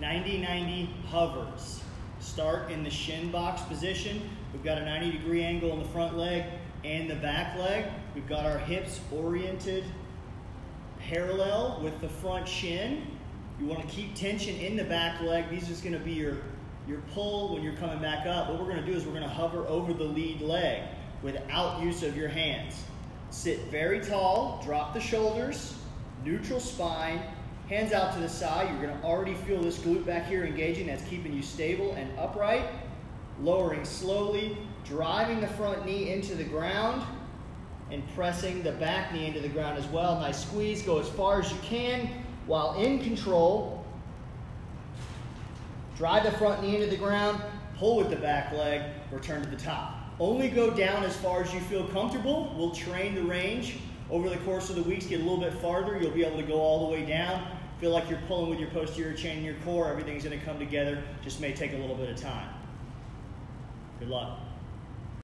90-90 hovers. Start in the shin box position. We've got a 90 degree angle in the front leg and the back leg. We've got our hips oriented parallel with the front shin. You want to keep tension in the back leg. These is going to be your, your pull when you're coming back up. What we're going to do is we're going to hover over the lead leg without use of your hands. Sit very tall, drop the shoulders, neutral spine, hands out to the side. You're going to already feel this glute back here engaging. That's keeping you stable and upright. Lowering slowly, driving the front knee into the ground and pressing the back knee into the ground as well. Nice squeeze. Go as far as you can while in control. Drive the front knee into the ground, pull with the back leg, return to the top. Only go down as far as you feel comfortable. We'll train the range over the course of the weeks, get a little bit farther. You'll be able to go all the way down. Feel like you're pulling with your posterior chain and your core. Everything's going to come together. Just may take a little bit of time. Good luck.